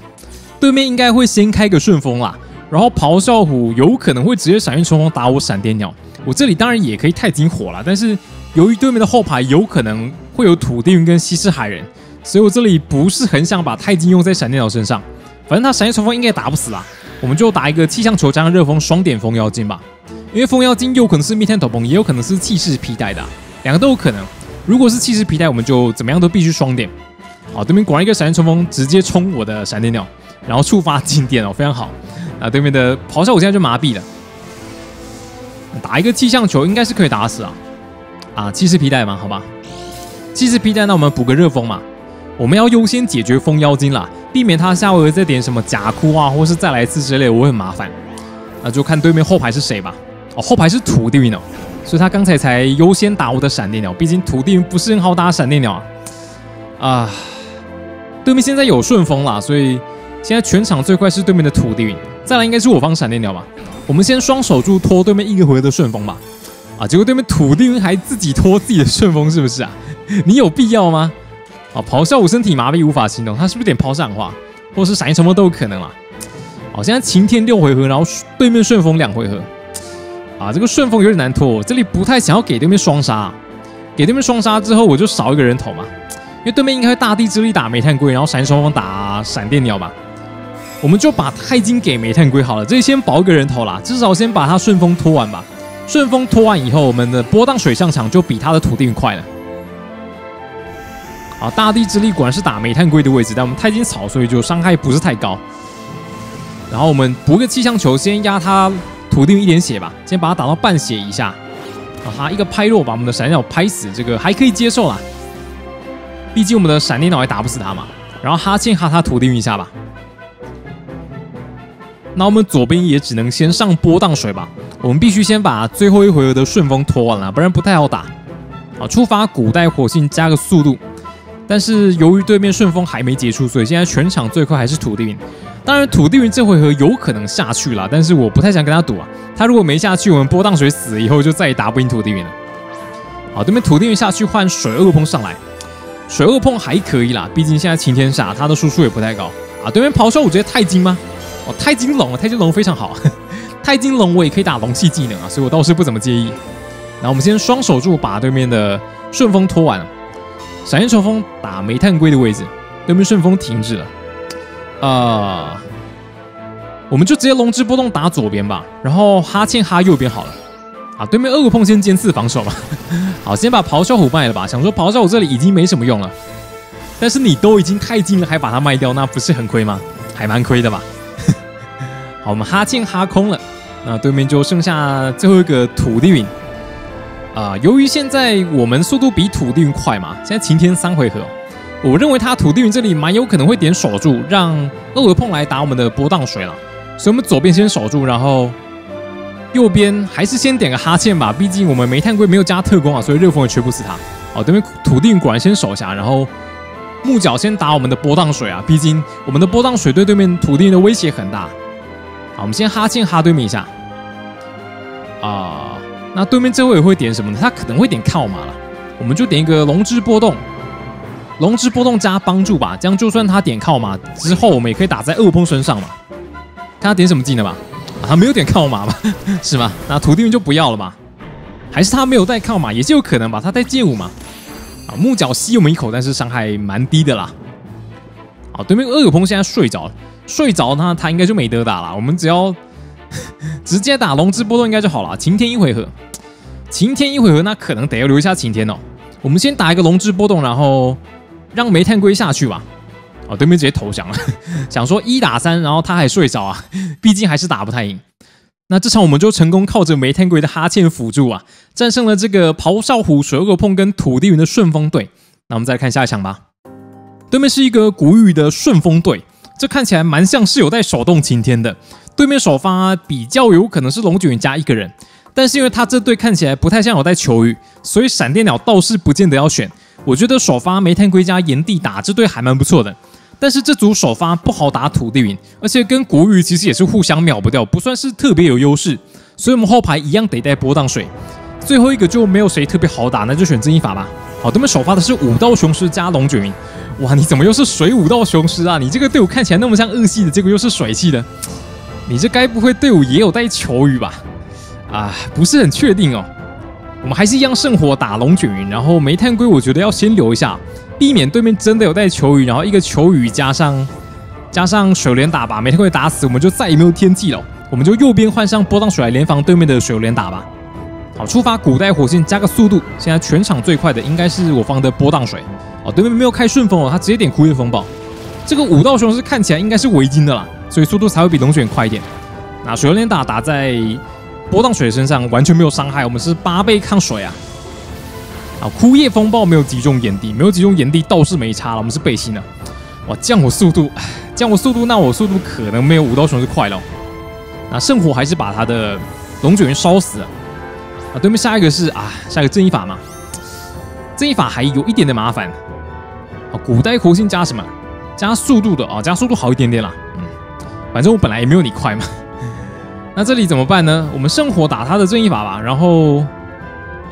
对面应该会先开个顺风啦。然后咆哮虎有可能会直接闪现冲锋打我闪电鸟，我这里当然也可以太金火了，但是由于对面的后排有可能会有土地云跟西施海人，所以我这里不是很想把太金用在闪电鸟身上。反正他闪现冲锋应该打不死啦，我们就打一个气象球加上热风双点风妖精吧。因为风妖精有可能是灭天斗篷，也有可能是气势皮带的，两个都有可能。如果是气势皮带，我们就怎么样都必须双点。好，对面果然一个闪电冲锋直接冲我的闪电鸟，然后触发静电哦，非常好。啊，对面的咆哮我现在就麻痹了，打一个气象球应该是可以打死啊！啊，气势皮带嘛，好吧，气势皮带，那我们补个热风嘛。我们要优先解决风妖精啦，避免他下回合再点什么假哭啊，或是再来一次之类，我会很麻烦。那就看对面后排是谁吧。哦，后排是土地云哦，所以他刚才才优先打我的闪电鸟，毕竟土地云不是很好打闪电鸟啊。啊，对面现在有顺风啦，所以现在全场最快是对面的土地云。再来应该是我方闪电鸟吧，我们先双手住拖对面一个回合的顺风吧。啊，结果对面土地云还自己拖自己的顺风，是不是啊？你有必要吗？啊，咆哮我身体麻痹无法行动，他是不是点抛闪化，或是闪现什么都有可能啦。好，现在晴天六回合，然后对面顺风两回合。啊，这个顺风有点难拖，这里不太想要给对面双杀，给对面双杀之后我就少一个人头嘛，因为对面应该会大地之力打煤炭龟，然后闪现双方打闪电鸟吧。我们就把钛金给煤炭龟好了，这里先保一个人头啦，至少先把他顺风拖完吧。顺风拖完以后，我们的波荡水上场就比他的土地快了。好，大地之力果然是打煤炭龟的位置，但我们钛金草，所以就伤害不是太高。然后我们补个气象球，先压他土地一点血吧，先把他打到半血以下。啊，他一个拍落把我们的闪电鸟拍死，这个还可以接受啦。毕竟我们的闪电鸟还打不死他嘛。然后哈欠哈他土地一下吧。那我们左边也只能先上波荡水吧，我们必须先把最后一回合的顺风拖完了，不然不太好打。好，触发古代火星加个速度，但是由于对面顺风还没结束，所以现在全场最快还是土地云。当然土地云这回合有可能下去了，但是我不太想跟他赌啊。他如果没下去，我们波荡水死了以后就再也打不赢土地云了。好，对面土地云下去换水恶碰上来，水恶碰还可以啦，毕竟现在晴天煞，他的输出也不太高啊。对面咆哮我直接太金吗？哦，钛金龙啊，钛金龙非常好，钛金龙我也可以打龙气技能啊，所以我倒是不怎么介意。那我们先双手柱把对面的顺风拖完，闪现冲锋打煤炭龟的位置，对面顺风停止了。啊，我们就直接龙之波动打左边吧，然后哈欠哈右边好了。啊，对面恶碰先尖刺防守嘛。好，先把咆哮虎卖了吧。想说咆哮虎这里已经没什么用了，但是你都已经太近了，还把它卖掉，那不是很亏吗？还蛮亏的吧。好，我们哈欠哈空了，那对面就剩下最后一个土地云。啊，由于现在我们速度比土地云快嘛，现在晴天三回合，我认为他土地云这里蛮有可能会点守住，让恶碰来打我们的波荡水了。所以，我们左边先守住，然后右边还是先点个哈欠吧。毕竟我们煤炭龟没有加特工啊，所以热风也吹不死他。哦，对面土地云果然先守下，然后木角先打我们的波荡水啊。毕竟我们的波荡水对对面土地云的威胁很大。好，我们先哈欠哈对面一下。啊。那对面这位会点什么呢？他可能会点靠马了，我们就点一个龙之波动，龙之波动加帮助吧，这样就算他点靠马之后，我们也可以打在恶风身上嘛。看他点什么技能吧，他没有点靠马吧？是吗？那土地云就不要了吧？还是他没有带靠马，也是有可能吧？他带剑舞嘛？啊，木角吸我们一口，但是伤害蛮低的啦。啊，对面恶有朋现在睡着了，睡着他他应该就没得打了，我们只要。直接打龙之波动应该就好了。晴天一回合，晴天一回合，那可能得要留一下晴天哦。我们先打一个龙之波动，然后让煤炭龟下去吧。哦，对面直接投降了，想说一打三，然后他还睡着啊，毕竟还是打不太赢。那这场我们就成功靠着煤炭龟的哈欠辅助啊，战胜了这个咆哮虎、水恶碰跟土地云的顺风队。那我们再来看下一场吧。对面是一个古雨的顺风队，这看起来蛮像是有带手动晴天的。对面首发比较有可能是龙卷云加一个人，但是因为他这队看起来不太像有带球雨，所以闪电鸟倒是不见得要选。我觉得首发煤炭龟加炎帝打这队还蛮不错的，但是这组首发不好打土地云，而且跟国语其实也是互相秒不掉，不算是特别有优势，所以我们后排一样得带波荡水。最后一个就没有谁特别好打，那就选正义法吧。好，他们首发的是武道雄狮加龙卷云，哇，你怎么又是水武道雄狮啊？你这个队伍看起来那么像恶系的，结果又是水系的。你这该不会队伍也有带球鱼吧？啊，不是很确定哦。我们还是一样圣火打龙卷云，然后煤炭龟我觉得要先留一下，避免对面真的有带球鱼，然后一个球鱼加上加上水莲打把煤炭龟打死，我们就再也没有天际了。我们就右边换上波浪水来联防对面的水莲打吧。好，出发古代火线加个速度，现在全场最快的应该是我方的波浪水。哦，对面没有开顺风哦，他直接点枯叶风暴。这个五道雄是看起来应该是围巾的啦。所以速度才会比龙卷快一点。那水流连打打在波荡水身上完全没有伤害，我们是八倍抗水啊！啊，枯叶风暴没有击中炎帝，没有击中炎帝倒是没差了，我们是背心的。哇，降我速度，降我速度，那我速度可能没有五道熊是快了。那圣火还是把他的龙卷云烧死了。啊，对面下一个是啊，下一个正义法嘛？正义法还有一点点麻烦。啊，古代活性加什么？加速度的啊，加速度好一点点啦。嗯反正我本来也没有你快嘛，那这里怎么办呢？我们圣火打他的正义法吧，然后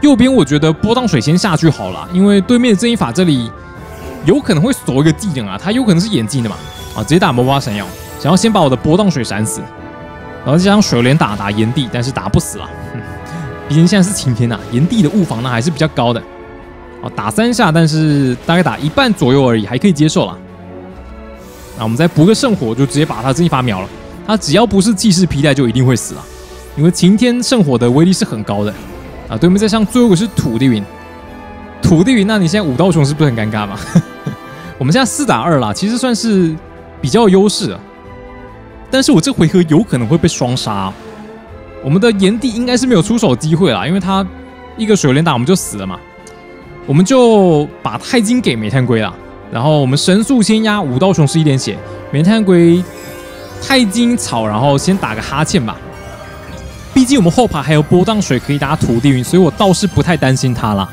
右边我觉得波荡水先下去好了，因为对面正义法这里有可能会锁一个技能啊，他有可能是眼镜的嘛，啊，直接打魔法闪耀，想要先把我的波荡水闪死，然后加上水莲打打炎帝，但是打不死了，毕竟现在是晴天呐，炎帝的物防呢还是比较高的，哦，打三下，但是大概打一半左右而已，还可以接受了。那我们再补个圣火，就直接把他这一发秒了。他只要不是气势皮带，就一定会死啊！因为晴天圣火的威力是很高的啊。对面再上最后一个是土地云，土地云，那你现在五道雄是不是很尴尬嘛？我们现在四打二啦，其实算是比较优势。但是我这回合有可能会被双杀。我们的炎帝应该是没有出手机会啦，因为他一个水莲打我们就死了嘛。我们就把钛金给煤炭龟了。然后我们神速先压五道雄狮一点血，煤炭龟钛金草，然后先打个哈欠吧。毕竟我们后排还有波荡水可以打土地云，所以我倒是不太担心他了。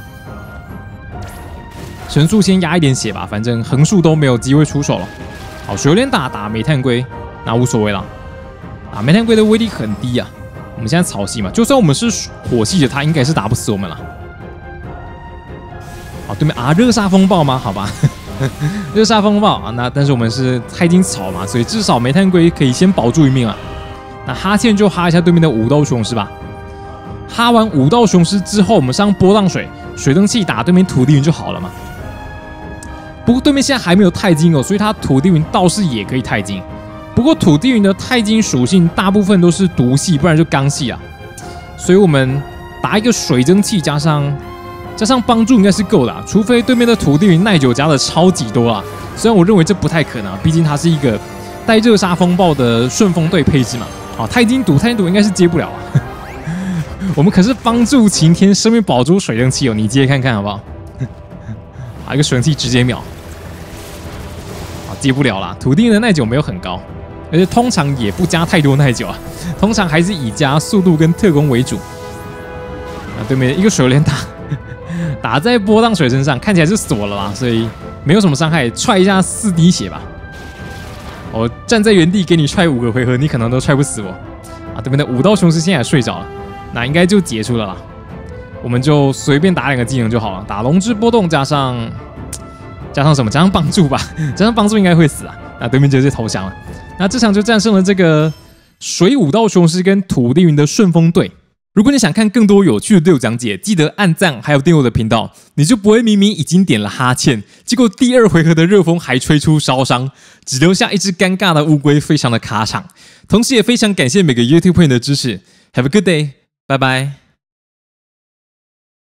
神速先压一点血吧，反正横竖都没有机会出手了。好，水莲打打煤炭龟，那无所谓了。啊，煤炭龟的威力很低啊。我们现在草系嘛，就算我们是火系的，他应该是打不死我们了。好，对面啊，热煞风暴吗？好吧。热沙风暴啊，那但是我们是钛金草嘛，所以至少煤炭龟可以先保住一命啊。那哈欠就哈一下对面的五道雄狮吧。哈完五道雄狮之后，我们上波浪水水蒸气打对面土地云就好了嘛。不过对面现在还没有钛金哦，所以他土地云倒是也可以钛金。不过土地云的钛金属性大部分都是毒系，不然就刚系啊。所以我们打一个水蒸气加上加上帮助应该是够的，除非对面的土地耐久加的超级多啊。虽然我认为这不太可能，毕竟它是一个带热沙风暴的顺风队配置嘛。啊，钛金堵，钛金堵应该是接不了啊。我们可是帮助晴天生命宝珠水蒸气哦，你接看看好不好？啊，一个水蒸气直接秒，啊，接不了啦。土地的耐久没有很高，而且通常也不加太多耐久啊，通常还是以加速度跟特工为主。啊，对面一个水莲打打在波浪水身上，看起来是锁了啦，所以没有什么伤害，踹一下四滴血吧。我站在原地给你踹五个回合，你可能都踹不死我。啊，对面的五道雄狮现在睡着了。那应该就结束了啦，我们就随便打两个技能就好了，打龙之波动加上 加上什么？加上帮助吧，加上帮助应该会死啊。那对面直接投降了，那这场就战胜了这个水五道雄狮跟土地云的顺风队。如果你想看更多有趣的队友讲解，记得按赞还有订阅我的频道，你就不会明明已经点了哈欠，结果第二回合的热风还吹出烧伤，只留下一只尴尬的乌龟，非常的卡场。同时也非常感谢每个 YouTube 朋友的支持，Have a good day。拜拜。